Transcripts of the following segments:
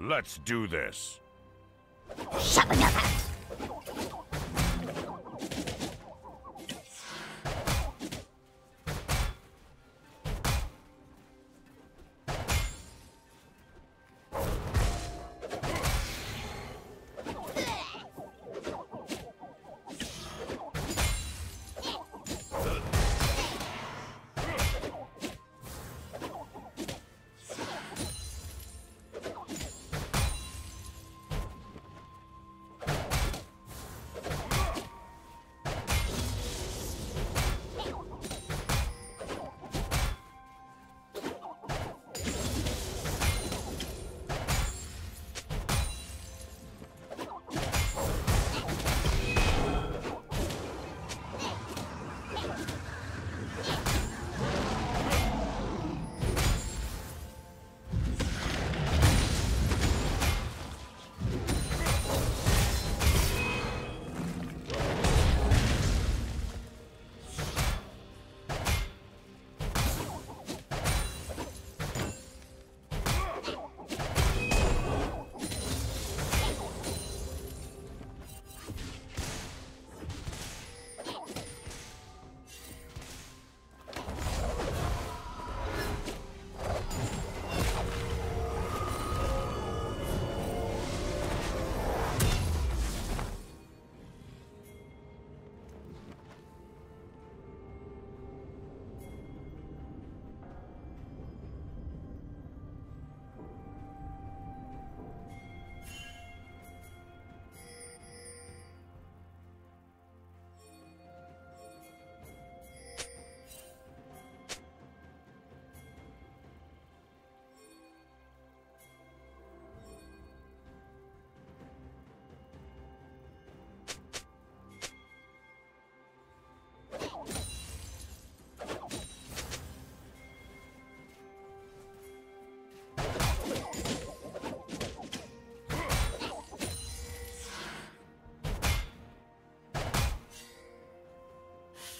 Let's do this. Shut your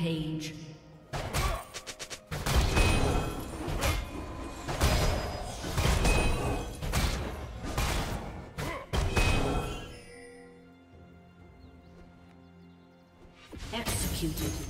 Rampage. Executed.